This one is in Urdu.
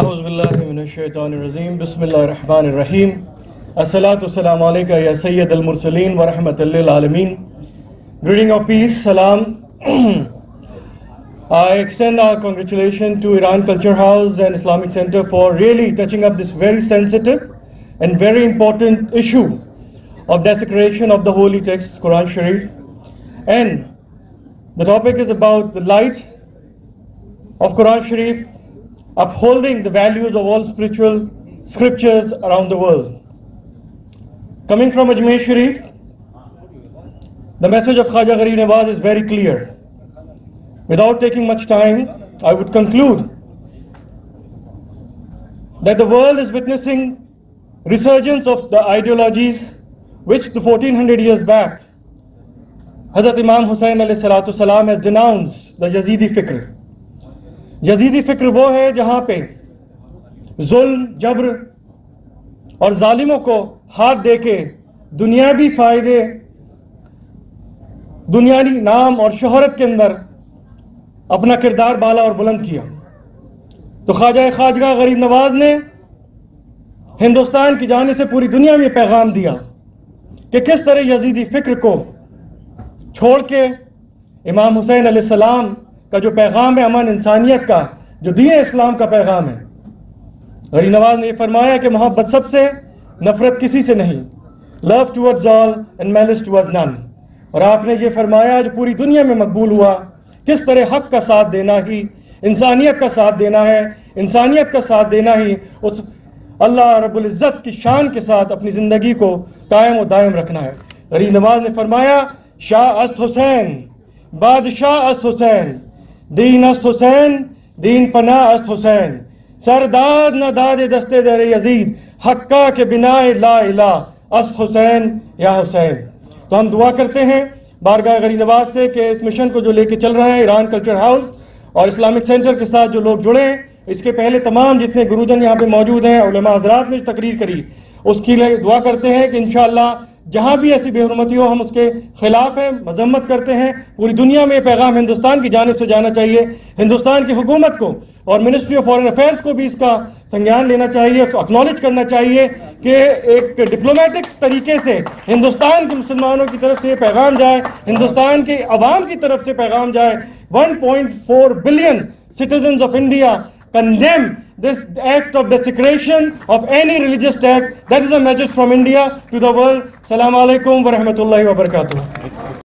اعوذ باللہ من الشیطان الرجیم بسم اللہ الرحمن الرحیم الصلاة والسلام علیکہ یا سید المرسلین ورحمت للعالمین Greeting of peace, salam. I extend our congratulations to Iran Culture House and Islamic Center for really touching up this very sensitive and very important issue of desecration of the holy text, Quran Sharif. And the topic is about the light of Quran Sharif upholding the values of all spiritual scriptures around the world. Coming from Ajmer Sharif, the message of Khaja Gharib Nawaz is very clear. Without taking much time, I would conclude that the world is witnessing resurgence of the ideologies which the 1400 years back Hazrat Imam Hussain has denounced the Yazidi fikr. Yazidi فکر وہ ہے جہاں پہ ظلم، جبر اور ظالموں کو ہاتھ دے کے دنیاوی فائدے، دنیاوی نام اور شہرت کے اندر اپنا کردار بالا اور بلند کیا۔ تو خواجہ خواجگاہ غریب نواز نے ہندوستان کی جانب سے پوری دنیا میں پیغام دیا کہ کس طرح یزیدی فکر کو چھوڑ کے امام حسین علیہ السلام کا جو پیغام ہے امن انسانیت کا، جو دین اسلام کا پیغام ہے۔ غریب نواز نے یہ فرمایا کہ محبت سب سے، نفرت کسی سے نہیں۔ Love towards all and malice towards none اور آپ نے یہ فرمایا جو پوری دنیا میں مقبول ہوا، کس طرح حق کا ساتھ دینا ہی، انسانیت کا ساتھ دینا ہے، انسانیت کا ساتھ دینا ہی، اس اللہ رب العزت کی شان کے ساتھ اپنی زندگی کو قائم و دائم رکھنا ہے۔ غریب نواز نے فرمایا، شاہ است حسین، بادشاہ است حسین۔ دین است حسین، دین پناہ است حسین۔ سرداد نہ داد دستے در یزید حقا کے بنا لا الہ است حسین یا حسین۔ تو ہم دعا کرتے ہیں بارگاہ غریب نواز سے کہ اس مشن کو جو لے کے چل رہے ہیں ایران کلچر ہاؤس اور اسلامک سینٹر کے ساتھ جو لوگ جڑے ہیں، اس کے پہلے تمام جتنے گروجن یہاں پہ موجود ہیں، علماء حضرات نے تقریر کری، اس کی لیے دعا کرتے ہیں کہ انشاءاللہ جہاں بھی ایسی بے حرمتی ہو، ہم اس کے خلاف ہیں، مذمت کرتے ہیں۔ پوری دنیا میں یہ پیغام ہندوستان کی جانب سے جانا چاہیے۔ ہندوستان کی حکومت کو اور منسٹری آف فارن افیئرس کو بھی اس کا سنگیان لینا چاہیے اکنالج کرنا چاہیے کہ ایک ڈپلومیٹک طریقے سے ہندوستان کے مسلمانوں کی طرف سے یہ پیغام جائے، ہندوستان کے عوام کی طرف سے پیغام جائے۔ One point four billion citizens of India condemn this act of desecration of any religious text. That is a message from India to the world. Assalamu alaikum wa rahmatullahi wa barakatuh.